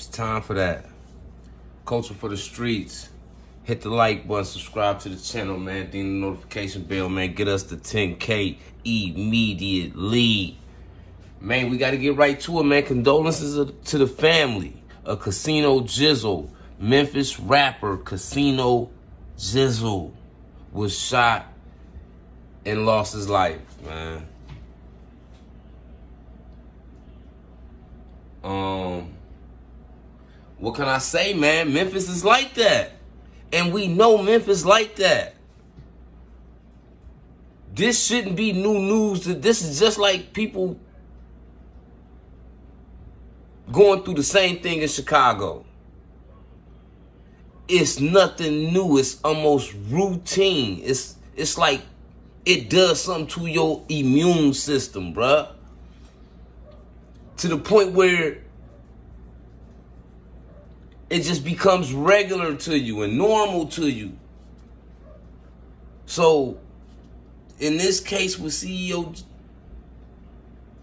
It's time for that. Culture for the streets. Hit the like button, subscribe to the channel, man. Ding the notification bell, man. Get us to 10K immediately. Man, we got to get right to it, man. Condolences to the family of Casino Jizzle, Memphis rapper Casino Jizzle was shot and lost his life, man. Um, what can I say, man? Memphis is like that. And we know Memphis like that. This shouldn't be new news. This is just like people going through the same thing in Chicago. It's nothing new. It's almost routine. It's it's like it does something to your immune system, bruh. To the point where it just becomes regular to you and normal to you. So, in this case with CEO,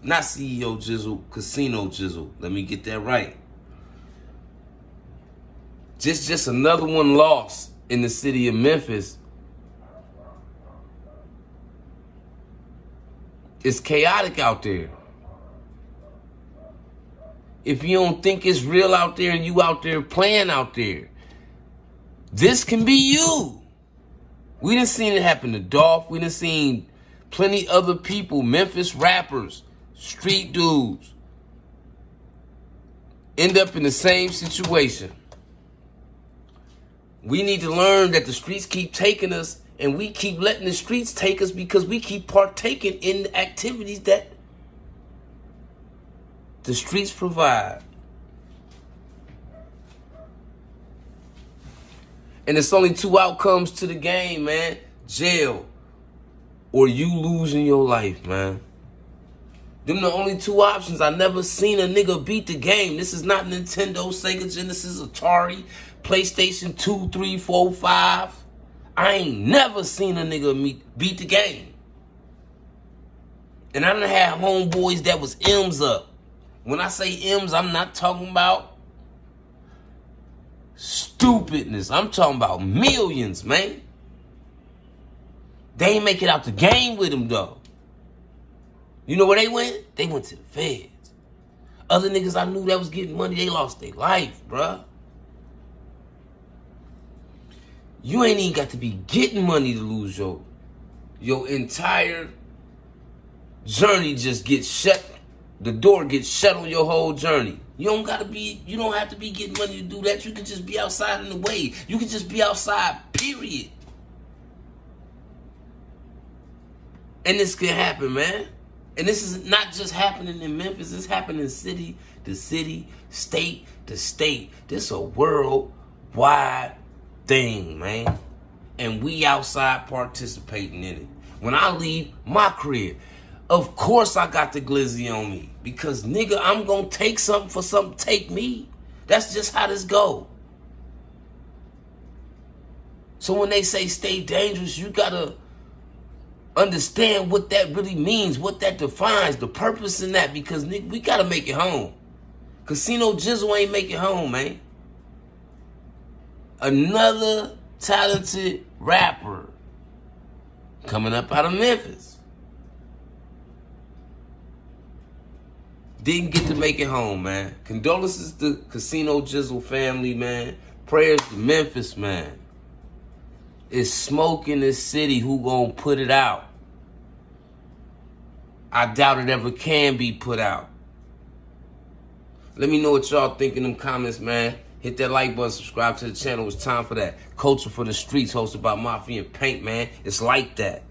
not CEO Jizzle, Casino Jizzle. Let me get that right. Just, just another one lost in the city of Memphis. It's chaotic out there. If you don't think it's real out there and you out there playing out there, this can be you. We done seen it happen to Dolph. We done seen plenty other people, Memphis rappers, street dudes, end up in the same situation. We need to learn that the streets keep taking us and we keep letting the streets take us because we keep partaking in the activities that the streets provide. And it's only two outcomes to the game, man. Jail or you losing your life, man. Them the only two options. I never seen a nigga beat the game. This is not Nintendo, Sega Genesis, Atari, PlayStation 2, 3, 4, 5. I ain't never seen a nigga meet, beat the game. And I done had homeboys that was M's up. When I say M's, I'm not talking about stupidness. I'm talking about millions, man. They ain't make it out the game with them, though. You know where they went? They went to the feds. Other niggas I knew that was getting money, they lost their life, bruh. You ain't even got to be getting money to lose your your entire journey just gets shut. The door gets shut on your whole journey. You don't gotta be you don't have to be getting money to do that. You can just be outside in the way. You can just be outside, period. And this can happen, man. And this is not just happening in Memphis, it's happening city to city, state to state. This is a worldwide thing, man. And we outside participating in it. When I leave my crib, of course I got the glizzy on me. Because nigga, I'm gonna take something for something take me. That's just how this go. So when they say stay dangerous, you gotta understand what that really means, what that defines, the purpose in that, because nigga, we gotta make it home. Casino Jizzle ain't make it home, man. Another talented rapper coming up out of Memphis. Didn't get to make it home, man. Condolences to Casino Jizzle family, man. Prayers to Memphis, man. It's smoke in this city. Who gonna put it out? I doubt it ever can be put out. Let me know what y'all think in them comments, man. Hit that like button, subscribe to the channel. It's time for that. Culture for the Streets, hosted by Mafia and Paint, man. It's like that.